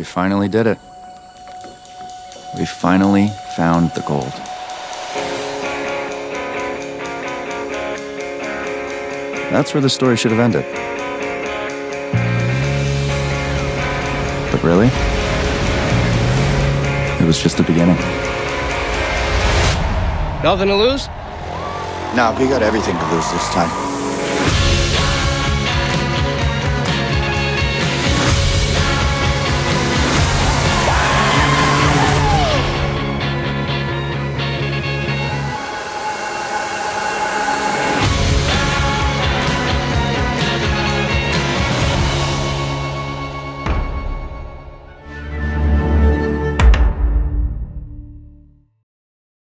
We finally did it. We finally found the gold. That's where the story should have ended. But really, it was just the beginning. Nothing to lose? Now we got everything to lose this time.